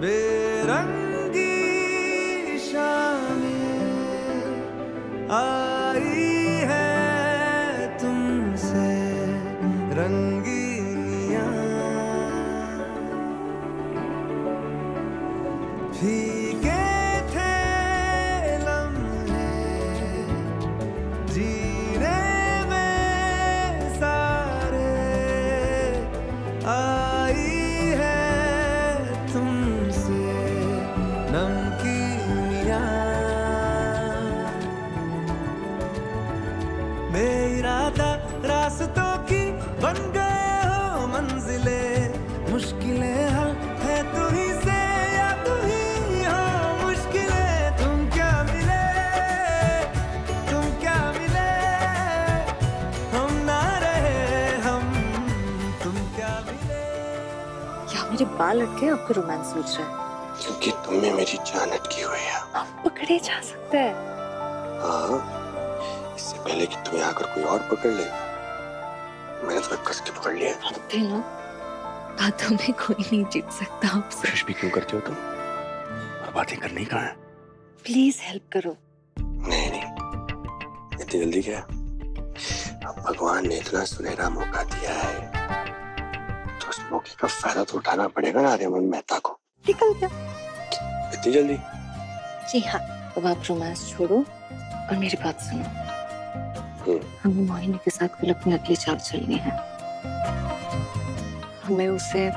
रंगी शामें आई है तुमसे रंगीनिया। फीके नमकीनियाँ रास्तों की बन गए हो मंजिले। मुश्किलें हल है तू ही से या तू ही हो, मुश्किलें तुम क्या मिले? तुम क्या मिले? हम ना रहे, हम तुम क्या मिले? क्या मेरे बाल अटके आपको रोमांस सोच रहा है क्योंकि तुम में मेरी जान अटकी हुई है। आप पकड़े जा सकते हैं। हाँ। इससे पहले कि तुम्हें आकर कोई और पकड़ ले। मैंने तुम्हें कस के पकड़ लिया। ना। बातों में कोई नहीं जीत सकता कोशिश भी क्यों करते हो तुम? और बातें करनी कहाँ है? प्लीज़ हेल्प करो। नहीं नहीं। इतनी जल्दी क्या? अब भगवान ने इतना सुनहरा मौका दिया है। तो उस मौके का फ़ायदा तो उठाना पड़ेगा ना आर्यमन मेहता को। निकल गया इतनी जल्दी? जी हाँ अब आप रोमांस छोड़ो और मेरी बात सुनो। हम हमें मोहिनी के साथ कल अपनी अगली चाल चलनी है। हमें उसे